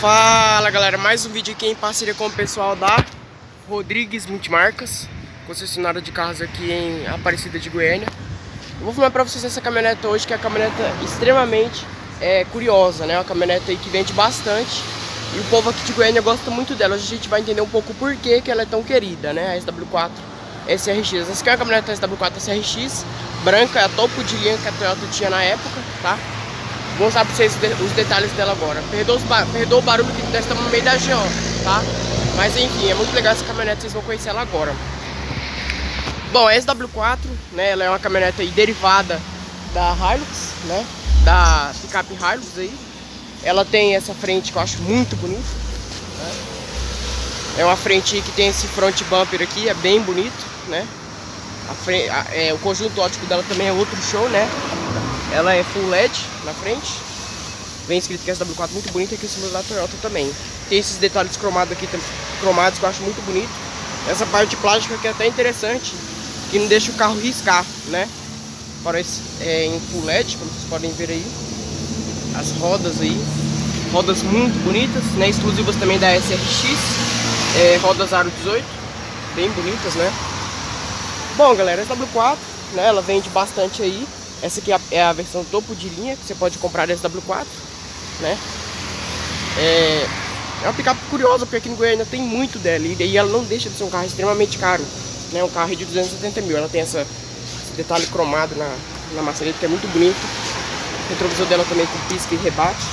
Fala galera, mais um vídeo aqui em parceria com o pessoal da Rodrigues Multimarcas Concessionária de carros aqui em Aparecida de Goiânia Eu vou falar pra vocês essa caminhonete hoje, que é uma caminhonete extremamente é, curiosa, né? Uma caminhonete aí que vende bastante E o povo aqui de Goiânia gosta muito dela Hoje a gente vai entender um pouco por que, que ela é tão querida, né? A SW4 SRX Essa aqui é uma caminhonete SW4 SRX Branca, é a topo de linha que a Toyota tinha na época, tá? Vou mostrar pra vocês os detalhes dela agora. Perdoa, o barulho que nós estamos no meio da Jean, tá? Mas enfim, é muito legal essa caminhonete, vocês vão conhecer ela agora. Bom, a SW4, né, ela é uma caminhonete derivada da Hilux, né? Da picape Hilux aí. Ela tem essa frente que eu acho muito bonita. Né? É uma frente que tem esse front bumper aqui, é bem bonito, né? A frente, a, é, o conjunto ótico dela também é outro show, né? Ela é full LED na frente. Vem escrito que é SW4 muito bonita aqui em cima da Toyota também. Tem esses detalhes cromados aqui, cromados que eu acho muito bonito. Essa parte plástica que é até interessante, que não deixa o carro riscar, né? Parece é, em full LED, como vocês podem ver aí. As rodas aí, rodas muito bonitas, né? Exclusivas também da SRX, é, rodas aro 18, bem bonitas, né? Bom, galera, SW4, né? Ela vende bastante aí. Essa aqui é a versão topo de linha, que você pode comprar SW4, né? É, é uma picape curiosa, porque aqui no Goiânia tem muito dela, e ela não deixa de ser um carro extremamente caro, né? Um carro de 270 mil, ela tem essa, esse detalhe cromado na, na maçaneta, que é muito bonito. O retrovisor dela também com pisca e rebate.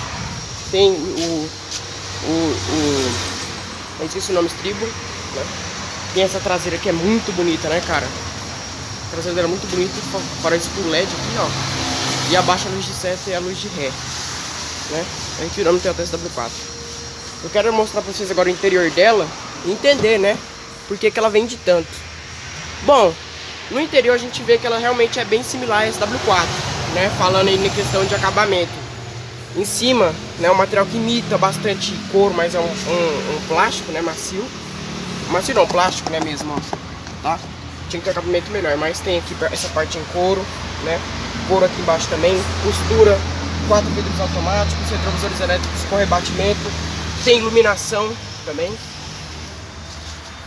Tem o... o, o o nome, estribo, né? Tem essa traseira que é muito bonita, né, cara? Traseira dela é muito bonita, parece com LED aqui, ó. E abaixo a luz de seta e a luz de ré. Né? A gente não tem a SW4. Eu quero mostrar pra vocês agora o interior dela e entender, né? Por que, que ela vende tanto. Bom, no interior a gente vê que ela realmente é bem similar à SW4, né? Falando aí na questão de acabamento. Em cima, né, um material que imita bastante couro, mas é um, um, um plástico, né, macio. Macio não, plástico, né, mesmo, ó, tá? Tinha que ter acabamento melhor, mas tem aqui essa parte em couro, né? Couro aqui embaixo também, costura, quatro vidros automáticos, retrovisores elétricos com rebatimento, tem iluminação também.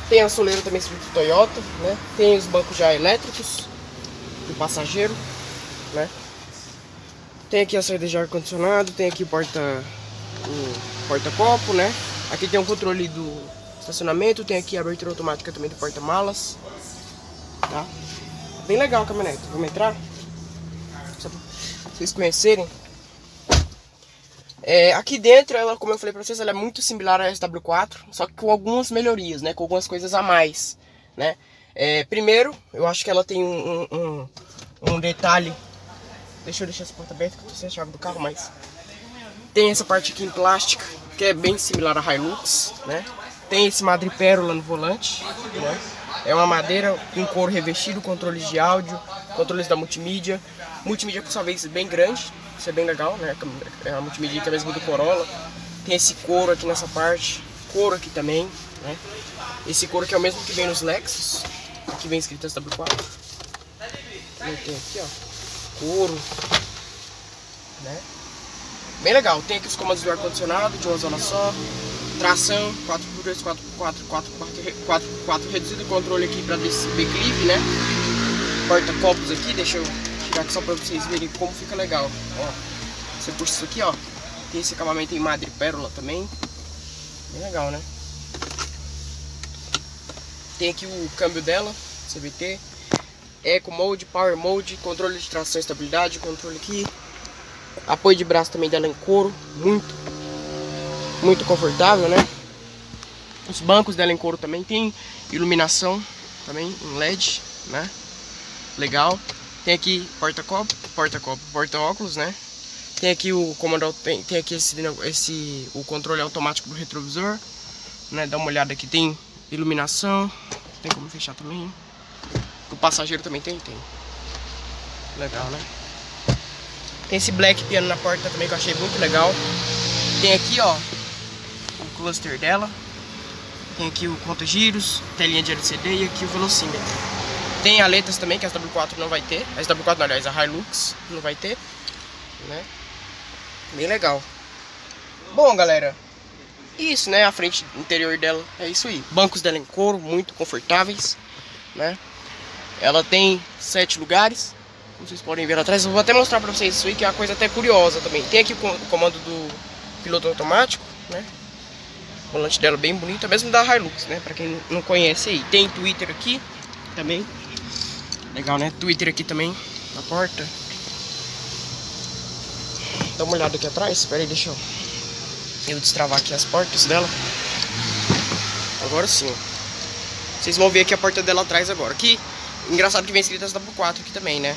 Tem a soleira também escrito Toyota, né? Tem os bancos já elétricos do passageiro, né? Tem aqui a saída de ar condicionado, tem aqui porta o porta-copo, né? Aqui tem um controle do estacionamento, tem aqui a abertura automática também do porta-malas, tá? Bem legal a caminhonete. Vamos entrar? Só pra vocês conhecerem. É, aqui dentro, ela, como eu falei pra vocês, ela é muito similar à SW4, só que com algumas melhorias, né? Com algumas coisas a mais, né? É, primeiro, eu acho que ela tem um, um, um, detalhe... Deixa eu deixar essa porta aberta, que eu tô sem a chave do carro, mas... Tem essa parte aqui em plástica, que é bem similar à Hilux, né? Tem esse madrepérola no volante, né? É uma madeira com couro revestido, controles de áudio, controles da multimídia. Multimídia com sua vez bem grande, isso é bem legal, né? É a multimídia que é mesmo do Corolla. Tem esse couro aqui nessa parte, couro aqui também, né? Esse couro que é o mesmo que vem nos Lexus, aqui vem escrito SW4. Tem aqui, ó, couro, né? Bem legal, tem aqui os comandos do ar-condicionado de uma zona só, tração 4x2, 4x4, 4 4 4 reduzido controle aqui para declive, né? Porta-copos aqui, deixa eu tirar aqui só para vocês verem como fica legal. Ó, você puxa isso aqui, ó. Tem esse acabamento em madrepérola também. Bem legal, né? Tem aqui o câmbio dela, CVT. Eco Mode, Power Mode, controle de tração e estabilidade, controle aqui. Apoio de braço também dela em couro, muito muito confortável, né? Os bancos dela em couro também tem iluminação também em LED, né? Legal. Tem aqui porta-copo, porta-copo, porta-óculos, né? Tem aqui o comando, tem, tem aqui esse, esse o controle automático do retrovisor, né? Dá uma olhada aqui, tem iluminação, tem como fechar também. O passageiro também tem, tem. Legal, né? Tem esse black piano na porta também que eu achei muito legal. Tem aqui, ó, cluster dela. Tem aqui o conta giros, telinha de LCD e aqui o velocímetro. Tem aletas também, que a SW4 não vai ter. A SW4, não, aliás, a Hilux não vai ter. Né? Bem legal. Bom, galera, isso, né? A frente interior dela é isso aí. Bancos dela em couro, muito confortáveis, né? Ela tem sete lugares, como vocês podem ver atrás. Eu vou até mostrar pra vocês isso aí, que é uma coisa até curiosa também. Tem aqui o comando do piloto automático, né? Volante dela bem bonito, mesmo da Hilux, né? Pra quem não conhece aí. Tem Twitter aqui também. Legal, né? Twitter aqui também na porta. Dá uma olhada aqui atrás. Espera aí, deixa eu, eu destravar aqui as portas dela. Agora sim. Vocês vão ver aqui a porta dela atrás agora. Aqui, engraçado que vem escritas W4 aqui também, né?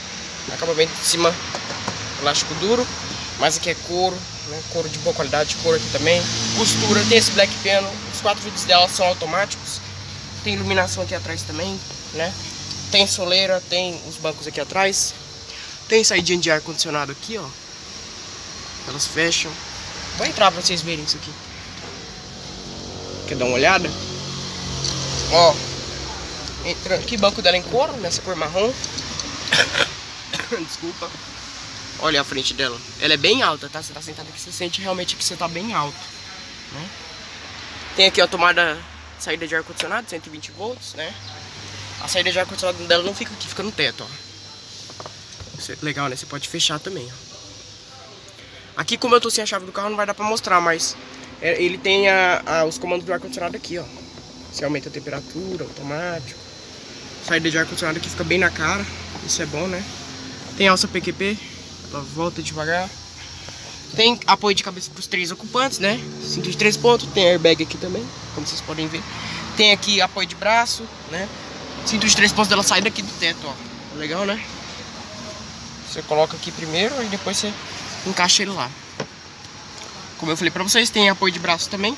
Acabamento de cima, plástico duro. Mas aqui é couro, né? Couro de boa qualidade, couro aqui também. Costura, tem esse black piano. Os quatro vidros dela são automáticos. Tem iluminação aqui atrás também, né? Tem soleira, tem os bancos aqui atrás. Tem saída de ar condicionado aqui, ó. Elas fecham. Vou entrar pra vocês verem isso aqui. Quer dar uma olhada? Ó. Entra aqui, banco dela em couro, nessa cor marrom. Desculpa. Olha a frente dela. Ela é bem alta, tá? Você tá sentado aqui, você sente realmente que você tá bem alto. Né? Tem aqui a tomada saída de ar-condicionado, 120 volts, né? A saída de ar-condicionado dela não fica aqui, fica no teto, ó. Legal, né? Você pode fechar também, ó. Aqui, como eu tô sem a chave do carro, não vai dar pra mostrar, mas é, ele tem a, a, os comandos do ar-condicionado aqui, ó. Você aumenta a temperatura, automático. Saída de ar-condicionado aqui fica bem na cara, isso é bom, né? Tem alça PQP, volta devagar. Tem apoio de cabeça para os três ocupantes, né? Cinto de três pontos, tem airbag aqui também, como vocês podem ver. Tem aqui apoio de braço, né? Cinto de três pontos dela sai daqui do teto, ó. Legal, né? Você coloca aqui primeiro e depois você encaixa ele lá. Como eu falei pra vocês, tem apoio de braço também.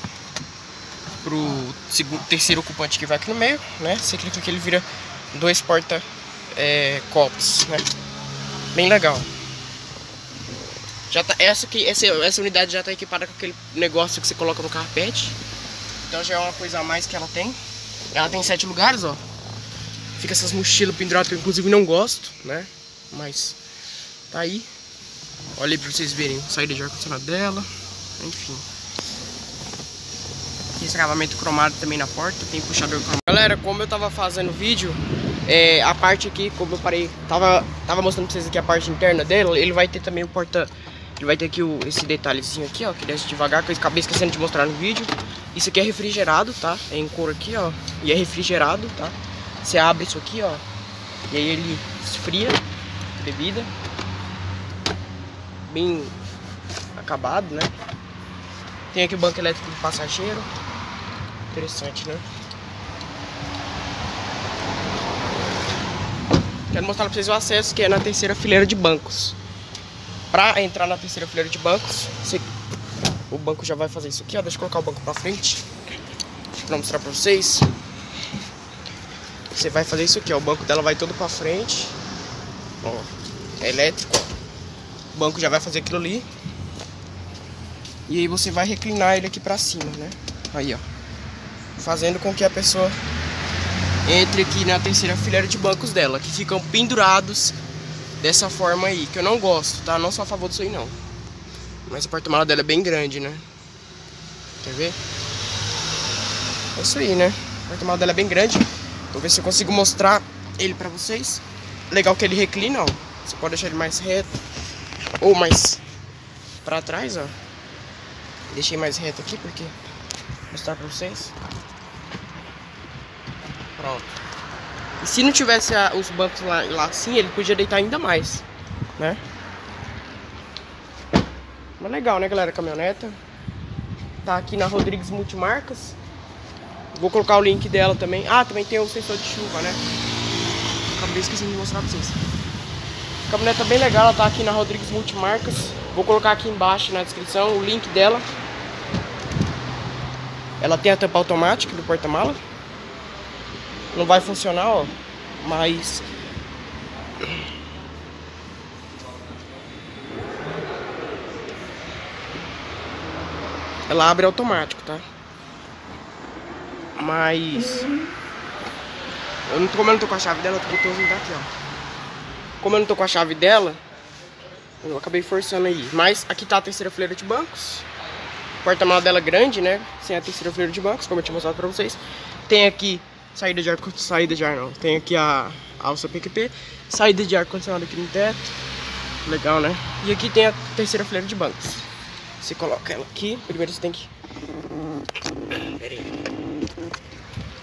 Pro segundo, terceiro ocupante que vai aqui no meio, né? Você clica aqui, ele vira dois porta é, copos, né? Bem legal. Já tá, essa, aqui, essa, essa unidade já está equipada com aquele negócio que você coloca no carpete. Então já é uma coisa a mais que ela tem. Ela tem sete lugares, ó. Fica essas mochilas penduradas que eu inclusive não gosto, né? Mas tá aí. Olha aí pra vocês verem saída de ar-condicionado dela. Enfim. Aqui esse acabamento cromado também na porta. Tem puxador cromado. Galera, como eu tava fazendo vídeo, é, a parte aqui, como eu parei, tava, tava mostrando pra vocês aqui a parte interna dela. Ele vai ter também o porta... Ele vai ter aqui o, esse detalhezinho aqui, ó, que desce devagar, que eu acabei esquecendo de mostrar no vídeo. Isso aqui é refrigerado, tá? É em couro aqui, ó. E é refrigerado, tá? Você abre isso aqui, ó. E aí ele esfria a bebida bem acabado, né? Tem aqui o banco elétrico do passageiro. Interessante, né? Quero mostrar pra vocês o acesso que é na terceira fileira de bancos. Pra entrar na terceira fileira de bancos, o banco já vai fazer isso aqui, ó. Deixa eu colocar o banco pra frente. Pra mostrar pra vocês. Você vai fazer isso aqui, ó. O banco dela vai todo pra frente. Ó, é elétrico. O banco já vai fazer aquilo ali. E aí você vai reclinar ele aqui pra cima, né? Aí, ó. Fazendo com que a pessoa entre aqui na terceira fileira de bancos dela, que ficam pendurados dessa forma aí, que eu não gosto, tá? Não sou a favor disso aí, não. Mas a porta-mala dela é bem grande, né? Quer ver? É isso aí, né? A porta-mala dela é bem grande. Vou ver se eu consigo mostrar ele pra vocês. Legal que ele reclina, ó. Você pode deixar ele mais reto ou mais pra trás, ó. Deixei mais reto aqui porque vou mostrar pra vocês. Pronto. E se não tivesse a, os bancos lá, lá assim, ele podia deitar ainda mais, né? Mas legal, né, galera? Caminhoneta. Tá aqui na Rodrigues Multimarcas. Vou colocar o link dela também. Ah, também tem o sensor de chuva, né? Acabei esquecendo de mostrar pra vocês. Caminhoneta bem legal, ela tá aqui na Rodrigues Multimarcas. Vou colocar aqui embaixo na descrição o link dela. Ela tem a tampa automática do porta-mala. Não vai funcionar, ó, mas ela abre automático, tá? Mas eu não como eu não tô com a chave dela, eu tô botando aqui, ó. Como eu não tô com a chave dela, eu acabei forçando aí. Mas aqui tá a terceira fileira de bancos. porta-mala dela grande, né? Sem a terceira fileira de bancos, como eu tinha mostrado pra vocês. Tem aqui saída de ar, saída de ar não. Tem aqui a alça PQP, saída de ar condicionado aqui no teto. Legal, né? E aqui tem a terceira fileira de bancos. Você coloca ela aqui, primeiro você tem que... Pera aí.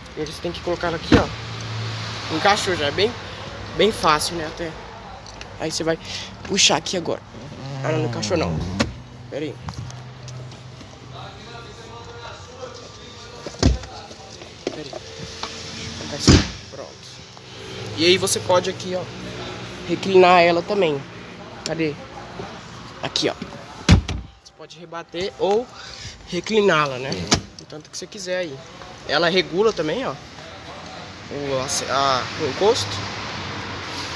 Primeiro você tem que colocar ela aqui, ó. Encaixou já, é bem, bem fácil, né? Até. Aí você vai puxar aqui agora. Ah, não, encaixou não. Pera aí. Assim. Pronto. E aí você pode aqui, ó, reclinar ela também. Cadê? Aqui, ó. Você pode rebater ou recliná-la, né? O tanto que você quiser aí. Ela regula também, ó. O, a, o encosto.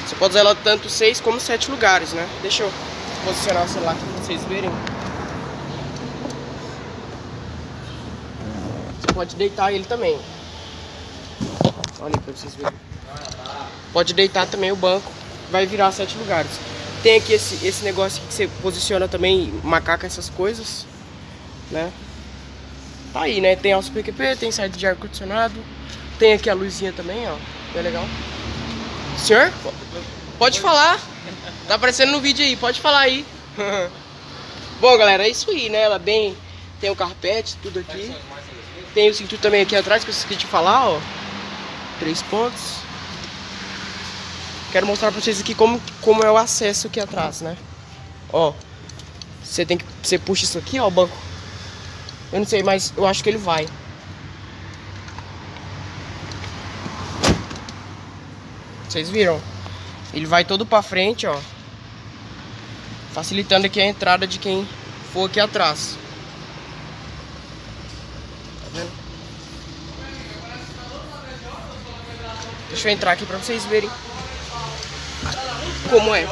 Você pode usar ela tanto seis como sete lugares, né? Deixa eu posicionar o celular aqui pra vocês verem. Você pode deitar ele também. Olha pra vocês verem. Pode deitar também o banco. Vai virar sete lugares. Tem aqui esse, esse negócio que você posiciona também, macaca, essas coisas. Né? Tá aí, né? Tem alça PQP, tem saída de ar-condicionado. Tem aqui a luzinha também, ó. Bem legal. Senhor? Pode falar. Tá aparecendo no vídeo aí, pode falar aí. Bom, galera, é isso aí, né? Ela bem... Tem o carpete, tudo aqui. Tem o cinto também aqui atrás, que eu esqueci de falar, ó. Três pontos. Quero mostrar pra vocês aqui como, como é o acesso aqui atrás, né? Ó. Você tem que... Você puxa isso aqui, ó, o banco. Eu não sei, mas eu acho que ele vai. Vocês viram? Ele vai todo pra frente, ó. Facilitando aqui a entrada de quem for aqui atrás. Tá vendo? Deixa eu entrar aqui pra vocês verem como é.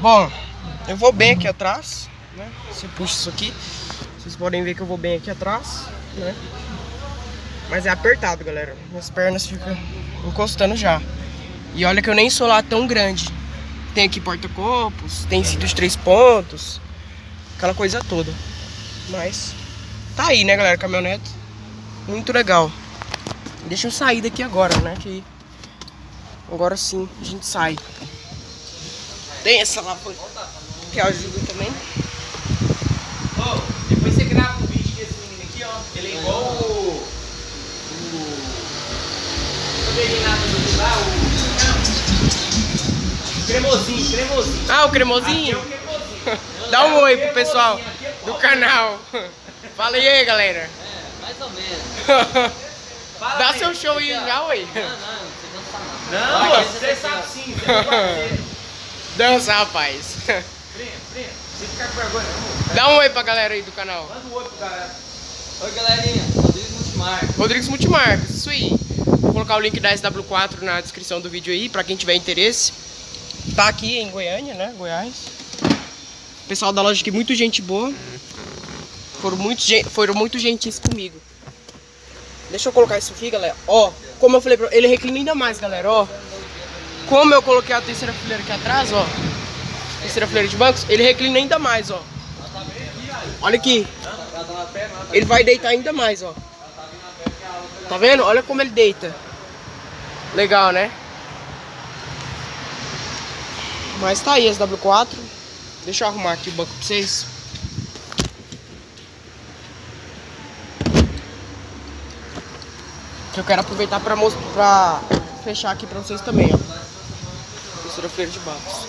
Bom, eu vou bem aqui atrás, né? Você puxa isso aqui. Vocês podem ver que eu vou bem aqui atrás, né? Mas é apertado, galera. Minhas pernas ficam encostando já. E olha que eu nem sou lá tão grande. Tem aqui porta-copos, tem cinto de três pontos, aquela coisa toda. Mas tá aí, né, galera, caminhonete. Muito legal. Deixa eu sair daqui agora, né, que agora sim a gente sai. Tem essa lá que ajuda também. Oh, depois você grava um vídeo desse menino aqui, ó. Ele é igual o. O. O. Cremosinho, cremosinho. Ah, o cremosinho? É o cremosinho. Dá um oi pro pessoal do canal. Fala aí, galera. É, mais ou menos. Fala Dá aí. seu show aí já, oi. Não, não, você não Não, esse você sabe sim, você não. Dança, rapaz. Prima, prima, você ficar com vergonha, não, moço. Dá um oi pra galera aí do canal. Manda um oi pro galera. Oi, galerinha. Rodrigo Multimarca. Rodrigues Multimarcas, isso aí. Vou colocar o link da SW4 na descrição do vídeo aí, pra quem tiver interesse. Tá aqui em Goiânia, né? Goiás. Pessoal da loja aqui, muito gente boa. Foram muito, foram muito gentis comigo. Deixa eu colocar isso aqui, galera. Ó, como eu falei pra ele reclina ainda mais, galera, ó. Como eu coloquei a terceira fileira aqui atrás, ó. Terceira fileira de bancos, ele reclina ainda mais, ó. Olha aqui. Ele vai deitar ainda mais, ó. Tá vendo? Olha como ele deita. Legal, né? Mas tá aí, SW4. Deixa eu arrumar aqui o banco pra vocês. Que eu quero aproveitar pra, pra fechar aqui pra vocês também, ó. Terceira feira de bancos.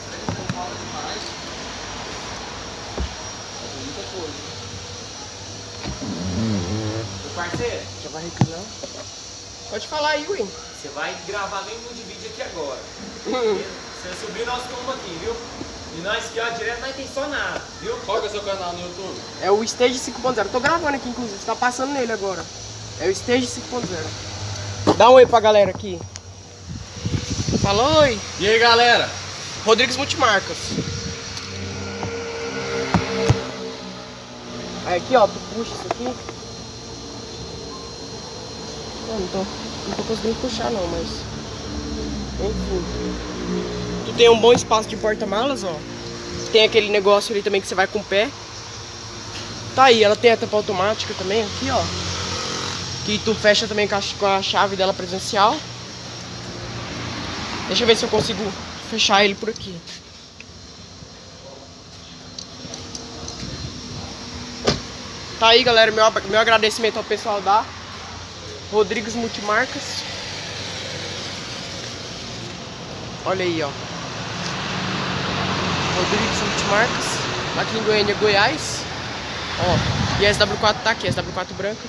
Parceiro, Já vai reclinar. Pode falar aí, Win. você vai gravar muito de vídeo aqui agora. Você subiu nosso combo aqui, viu? E nós aqui, ó, direto não tem só nada, viu? Qual que é o seu canal no YouTube? É o Stage 5.0. Tô gravando aqui, inclusive. Tá passando nele agora. É o Stage 5.0. Dá um oi pra galera aqui. Fala oi. E aí, galera? Rodrigues Multimarcas. Aí aqui, ó, tu puxa isso aqui. Não, não tô, não tô conseguindo puxar não, mas... Enfim. Tem um bom espaço de porta-malas, ó. Tem aquele negócio ali também que você vai com o pé. Tá aí, ela tem a tampa automática também aqui, ó. Que tu fecha também com a, chave dela presencial. Deixa eu ver se eu consigo fechar ele por aqui. Tá aí, galera, meu, meu agradecimento ao pessoal da Rodrigues Multimarcas. Olha aí, ó. Rodrigues Multimarcas. Aqui em Goiânia, Goiás. Ó, e a SW4 tá aqui, a SW4 branca.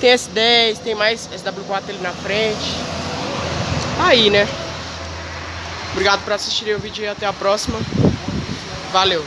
Tem S10, tem mais SW4 ali na frente. Tá aí, né? Obrigado por assistirem o vídeo e até a próxima. Valeu!